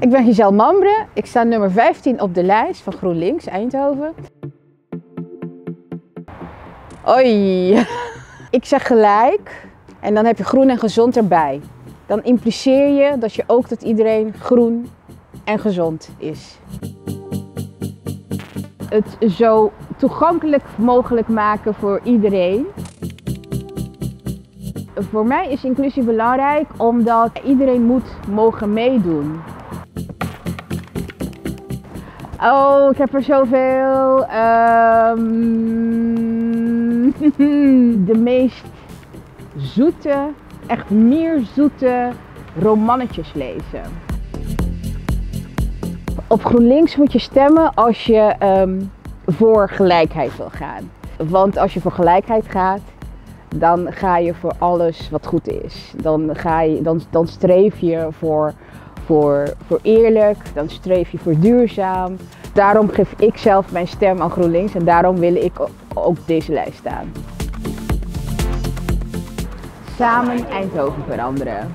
Ik ben Giselle Mambre. Ik sta nummer 15 op de lijst van GroenLinks Eindhoven. Oei. Ik zeg gelijk en dan heb je groen en gezond erbij. Dan impliceer je dat je ook dat iedereen groen en gezond is. Het zo toegankelijk mogelijk maken voor iedereen. Voor mij is inclusie belangrijk omdat iedereen moet mogen meedoen. Oh, ik heb er zoveel. Ehm, de meest zoete, echt meer zoete romannetjes lezen. Op GroenLinks moet je stemmen als je ehm, voor gelijkheid wil gaan. Want als je voor gelijkheid gaat, dan ga je voor alles wat goed is. Dan, ga je, dan, dan streef je voor, voor, voor eerlijk, dan streef je voor duurzaam. Daarom geef ik zelf mijn stem aan GroenLinks en daarom wil ik ook deze lijst staan. Samen Eindhoven veranderen.